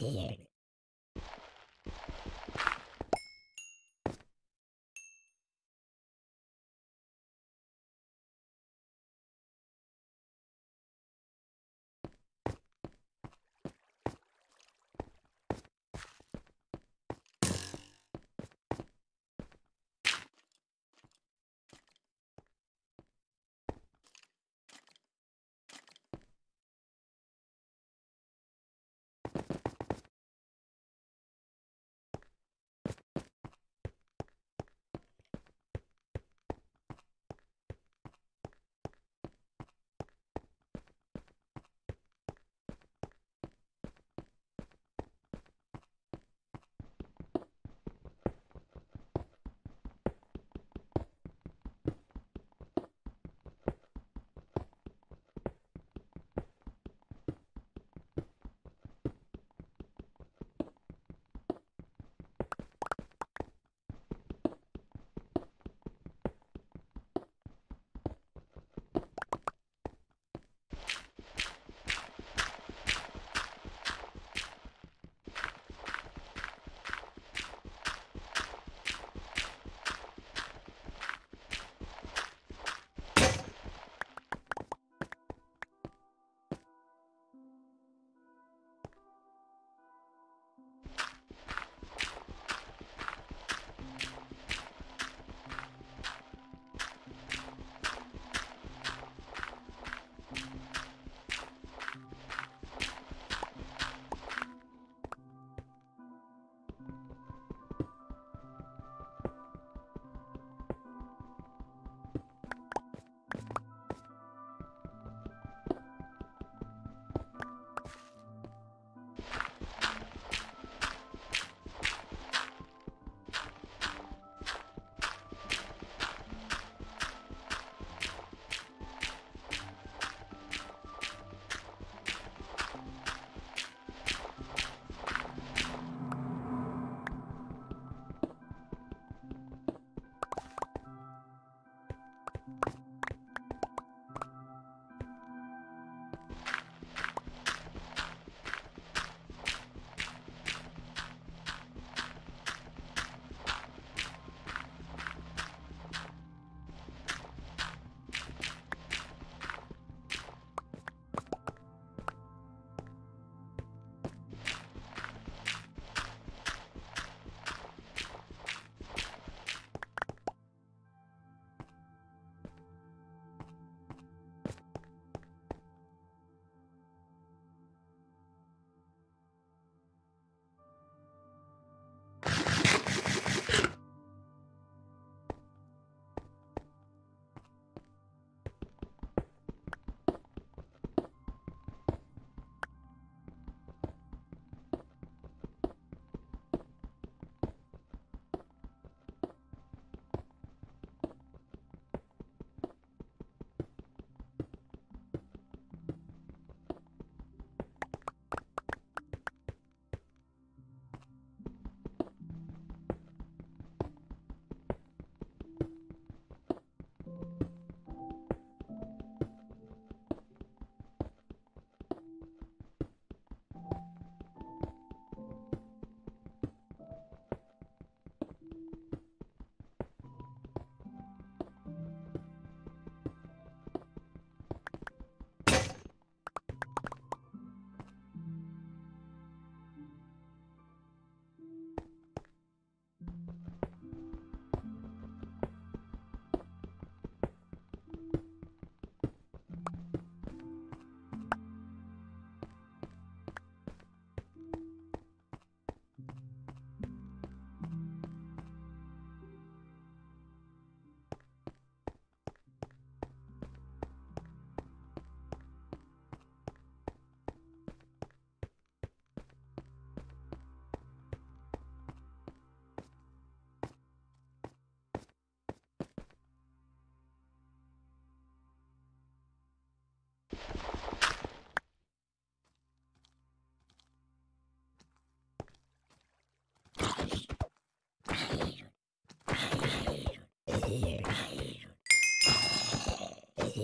here.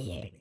Yeah.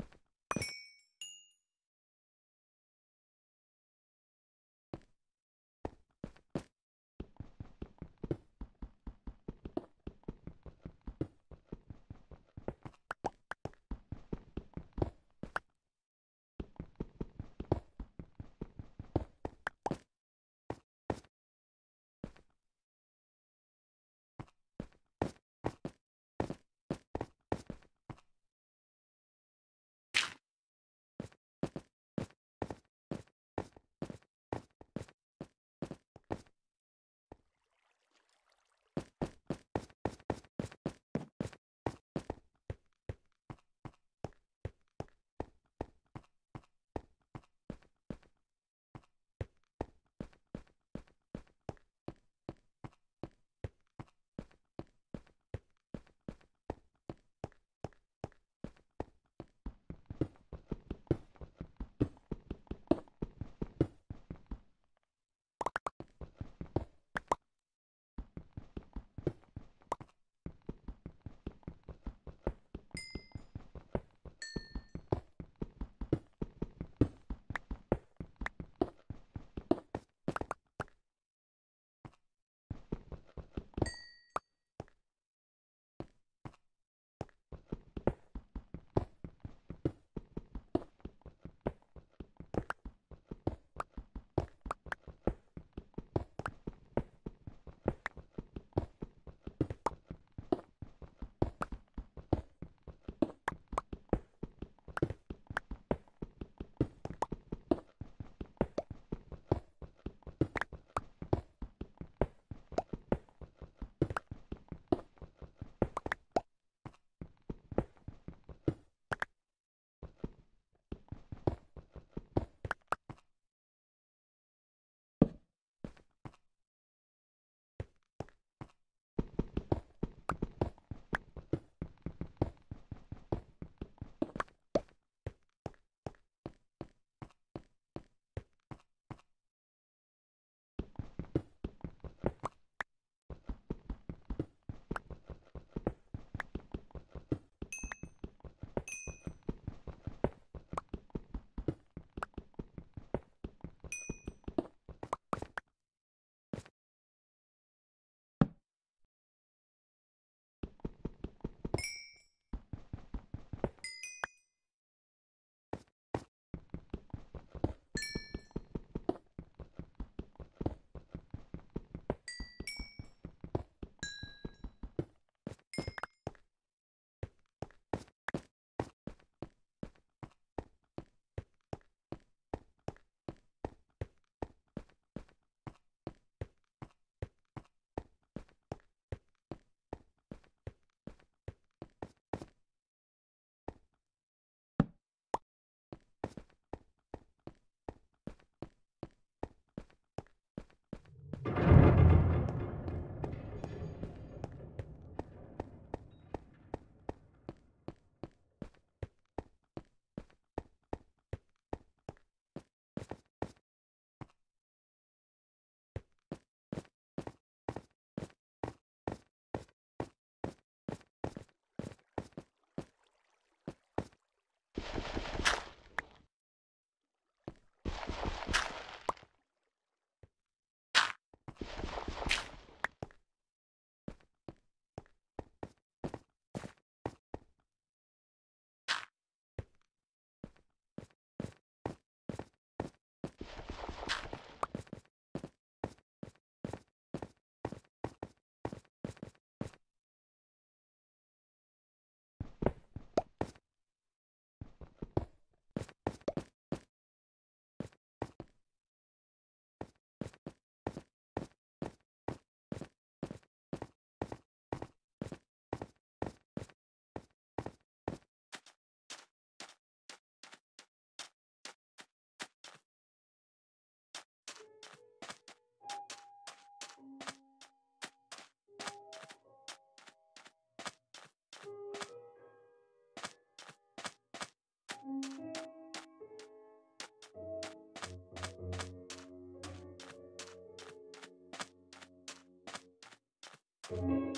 Thank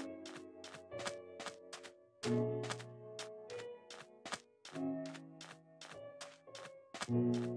you.